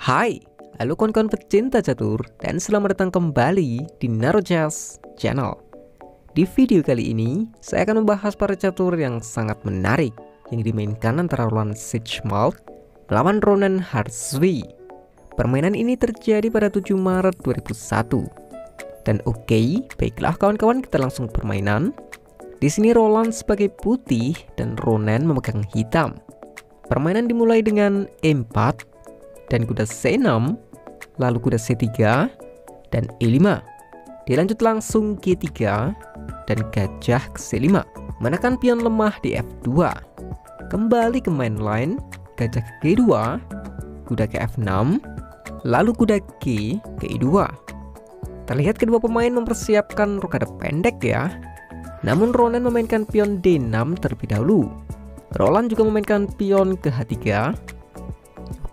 Hai, halo kawan-kawan pecinta catur dan selamat datang kembali di Narojas Channel. Di video kali ini, saya akan membahas para catur yang sangat menarik yang dimainkan antara Roland Siegmalt melawan Ronan Harzwi. Permainan ini terjadi pada 7 Maret 2001. Dan oke, okay, baiklah kawan-kawan kita langsung permainan. Di sini Roland sebagai putih dan Ronan memegang hitam. Permainan dimulai dengan E4 dan kuda C6, lalu kuda C3 dan E5. Dilanjut langsung G3 dan gajah ke C5. Menekan pion lemah di F2. Kembali ke main line, gajah ke G2, kuda ke F6, lalu kuda G ke E2. Terlihat kedua pemain mempersiapkan rokade pendek ya. Namun Ronan memainkan pion D6 terlebih dahulu. Roland juga memainkan pion ke H3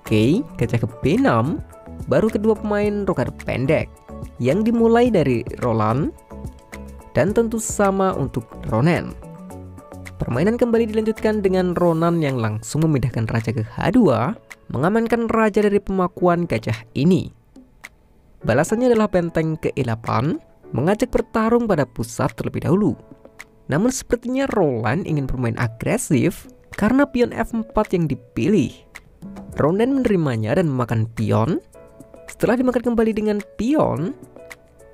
Oke, gajah ke B6, baru kedua pemain rokade pendek yang dimulai dari Roland dan tentu sama untuk Ronan. Permainan kembali dilanjutkan dengan Ronan yang langsung memindahkan raja ke H2, mengamankan raja dari pemakuan gajah ini. Balasannya adalah benteng ke E8, mengajak bertarung pada pusat terlebih dahulu. Namun sepertinya Roland ingin bermain agresif karena pion F4 yang dipilih. Ronden menerimanya dan memakan pion. Setelah dimakan kembali dengan pion,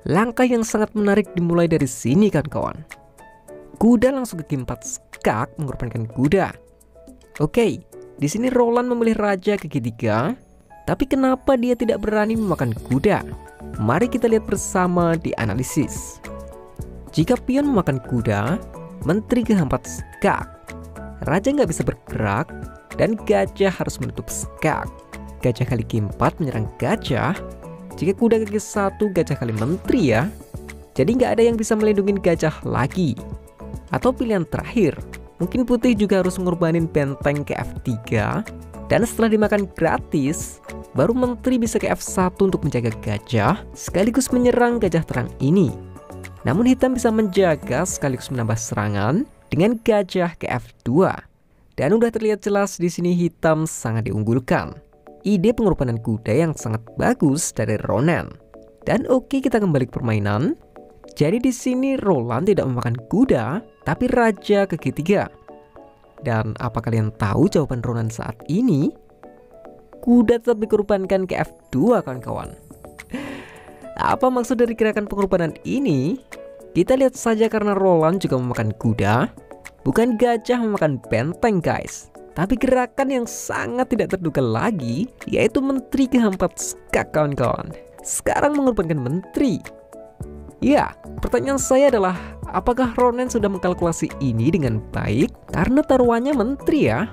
langkah yang sangat menarik dimulai dari sini kan kawan. Kuda langsung ke G4 skak mengorbankan kuda. Oke, di sini Roland memilih raja ke G3, tapi kenapa dia tidak berani memakan kuda? Mari kita lihat bersama di analisis. Jika pion memakan kuda, menteri ke 4 skak. Raja nggak bisa bergerak, dan gajah harus menutup skak. Gajah kali keempat menyerang gajah. Jika kuda kaki satu, gajah kali menteri ya. Jadi nggak ada yang bisa melindungi gajah lagi. Atau pilihan terakhir, mungkin putih juga harus mengorbanin benteng ke F3 dan setelah dimakan gratis, baru menteri bisa ke F1 untuk menjaga gajah sekaligus menyerang gajah terang ini. Namun hitam bisa menjaga sekaligus menambah serangan dengan gajah ke F2. Dan udah terlihat jelas di sini hitam sangat diunggulkan. Ide pengorbanan kuda yang sangat bagus dari Ronan. Dan oke kita kembali ke permainan. Jadi di sini Roland tidak memakan kuda, tapi raja ke G3. Dan apa kalian tahu jawaban Ronan saat ini? Kuda tetap dikorbankan ke F2 kawan-kawan. Apa maksud dari gerakan pengorbanan ini? Kita lihat saja karena Roland juga memakan kuda, Bukan gajah memakan benteng guys, tapi gerakan yang sangat tidak terduga lagi yaitu menteri keempat skak kawan-kawan. Sekarang mengorbankan menteri. Ya, pertanyaan saya adalah apakah Ronan sudah mengkalkulasi ini dengan baik karena taruhannya menteri ya?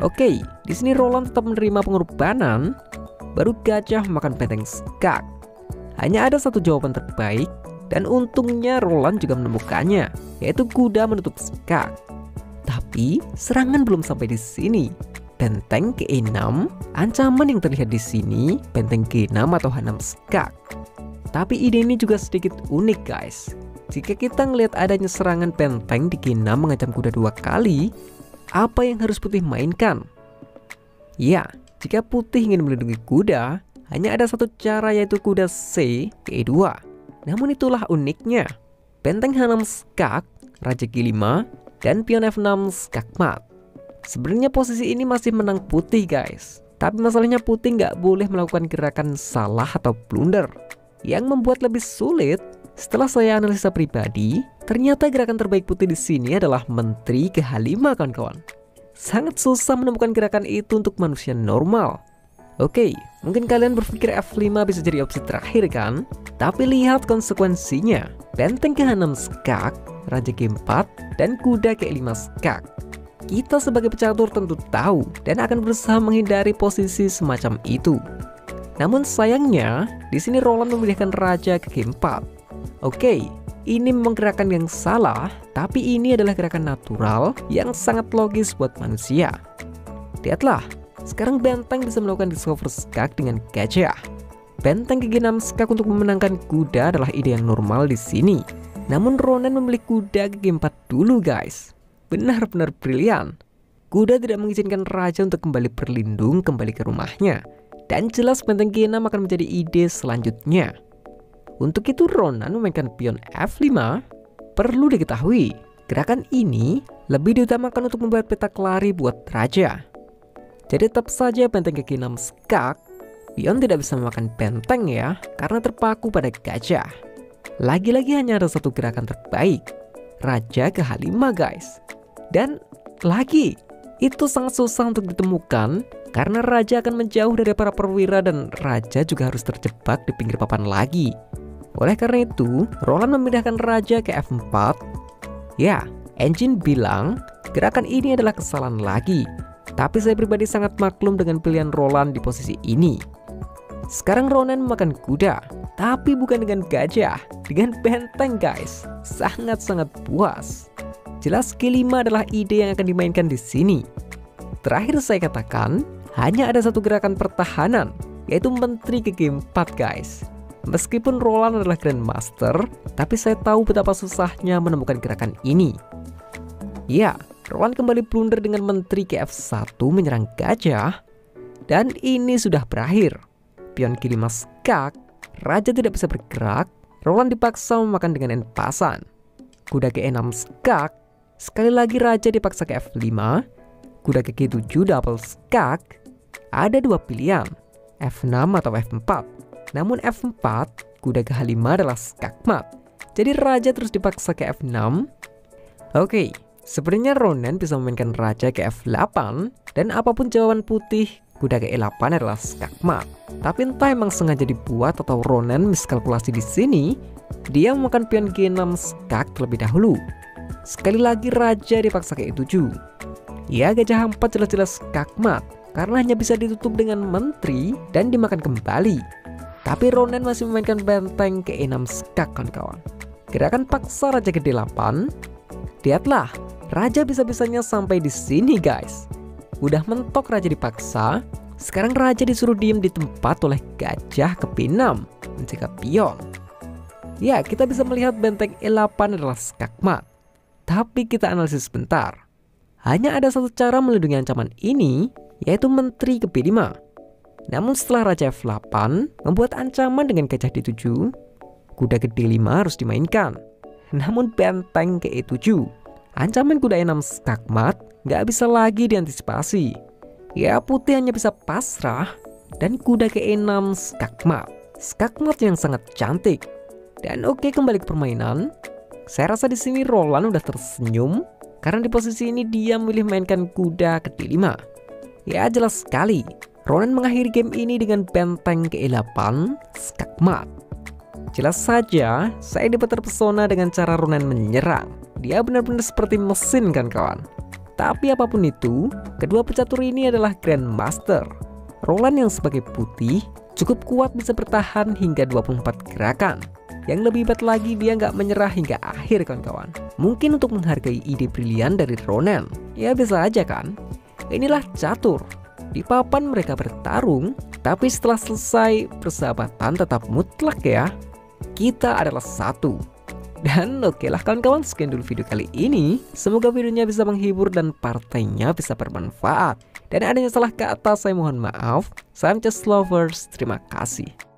Oke, di sini Roland tetap menerima pengorbanan, baru gajah makan benteng skak. Hanya ada satu jawaban terbaik, dan untungnya Roland juga menemukannya, yaitu kuda menutup skak. Tapi serangan belum sampai di sini. Benteng ke 6 ancaman yang terlihat di sini benteng G6 atau H6 skak. Tapi ide ini juga sedikit unik guys. Jika kita ngelihat adanya serangan benteng di G6 mengancam kuda dua kali, apa yang harus putih mainkan? Ya, jika putih ingin melindungi kuda, hanya ada satu cara yaitu kuda C ke E2. Namun itulah uniknya. Benteng H6 skak, Raja G5, dan pion F6 skak mat. Sebenarnya posisi ini masih menang putih guys. Tapi masalahnya putih nggak boleh melakukan gerakan salah atau blunder. Yang membuat lebih sulit, setelah saya analisa pribadi, ternyata gerakan terbaik putih di sini adalah menteri ke H5 kawan-kawan. Sangat susah menemukan gerakan itu untuk manusia normal. Oke, mungkin kalian berpikir F5 bisa jadi opsi terakhir kan? Tapi lihat konsekuensinya. Benteng ke-6 skak, raja G4, dan kuda ke-5 skak. Kita sebagai pecatur tentu tahu dan akan berusaha menghindari posisi semacam itu. Namun sayangnya, di sini Roland memilihkan raja ke G4. Oke, ini memang gerakan yang salah, tapi ini adalah gerakan natural yang sangat logis buat manusia. Lihatlah, sekarang Benteng bisa melakukan discover skak dengan gajah. Benteng gigi 6 skak untuk memenangkan kuda adalah ide yang normal di sini. Namun Ronan memilih kuda gigi 4 dulu guys. Benar-benar brilian. Kuda tidak mengizinkan raja untuk kembali berlindung kembali ke rumahnya. Dan jelas benteng G6 akan menjadi ide selanjutnya. Untuk itu Ronan memainkan pion F5. Perlu diketahui, gerakan ini lebih diutamakan untuk membuat peta lari buat raja. Jadi tetap saja benteng kaki 6 skak, pion tidak bisa memakan benteng ya, karena terpaku pada gajah. Lagi-lagi hanya ada satu gerakan terbaik, raja ke H5 guys. Dan lagi, itu sangat susah untuk ditemukan karena raja akan menjauh dari para perwira dan raja juga harus terjebak di pinggir papan lagi. Oleh karena itu, Roland memindahkan raja ke F4. Ya, engine bilang gerakan ini adalah kesalahan lagi. Tapi saya pribadi sangat maklum dengan pilihan Roland di posisi ini. Sekarang Ronan memakan kuda, tapi bukan dengan gajah, dengan benteng guys. Sangat-sangat puas. Jelas kelima adalah ide yang akan dimainkan di sini. Terakhir saya katakan, hanya ada satu gerakan pertahanan, yaitu menteri ke game 4 guys. Meskipun Roland adalah Grandmaster, tapi saya tahu betapa susahnya menemukan gerakan ini. Ya, Roland kembali blunder dengan menteri ke F1 menyerang gajah, dan ini sudah berakhir. Pion K5 skak, raja tidak bisa bergerak, Roland dipaksa memakan dengan enpasan. Kuda ke E6 skak, sekali lagi raja dipaksa ke F5, kuda ke G7 double skak, ada dua pilihan, F6 atau F4. Namun F4, kuda ke H5 adalah skakmat. Jadi raja terus dipaksa ke F6. Oke, sebenarnya Ronan bisa memainkan raja ke F8 dan apa pun jawaban putih, kuda ke E8 adalah skakmat. Tapi entah emang sengaja dibuat atau Ronan miskalkulasi di sini, dia memakan pion G6 skak terlebih dahulu. Sekali lagi raja dipaksa ke E7. Ya, gajah 4 jelas-jelas skakmat karena hanya bisa ditutup dengan menteri dan dimakan kembali. Tapi Ronan masih memainkan benteng ke 6 skak kawan-kawan. Gerakan paksa Raja ke 8. Lihatlah, Raja bisa-bisanya sampai di sini guys. Udah mentok Raja dipaksa, sekarang Raja disuruh diem di tempat oleh gajah ke P6 mencegah pion. Ya, kita bisa melihat benteng E8 adalah skakmat. Tapi kita analisis sebentar. Hanya ada satu cara melindungi ancaman ini, yaitu menteri ke P5. Namun setelah Raja F8 membuat ancaman dengan gajah D7, kuda ke D5 harus dimainkan. Namun benteng ke E7, ancaman kuda E6 skakmat nggak bisa lagi diantisipasi. Ya putih hanya bisa pasrah dan kuda ke E6 skakmat. Skakmat yang sangat cantik. Dan oke kembali ke permainan. Saya rasa di sini Roland udah tersenyum karena di posisi ini dia memilih mainkan kuda ke D5. Ya jelas sekali, Ronan mengakhiri game ini dengan benteng ke-8 Skakmat. Jelas saja, saya dapat terpesona dengan cara Ronan menyerang. Dia benar-benar seperti mesin kan kawan. Tapi apa pun itu, kedua pecatur ini adalah Grandmaster. Roland yang sebagai putih cukup kuat bisa bertahan hingga 24 gerakan. Yang lebih hebat lagi dia nggak menyerah hingga akhir kawan-kawan. Mungkin untuk menghargai ide brilian dari Ronan. Ya bisa aja kan. Inilah catur di papan mereka bertarung, tapi setelah selesai persahabatan tetap mutlak ya. Kita adalah satu. Dan oke lah kawan-kawan sekian dulu video kali ini. Semoga videonya bisa menghibur dan partainya bisa bermanfaat. Dan adanya salah kata saya mohon maaf. Salam just lovers, terima kasih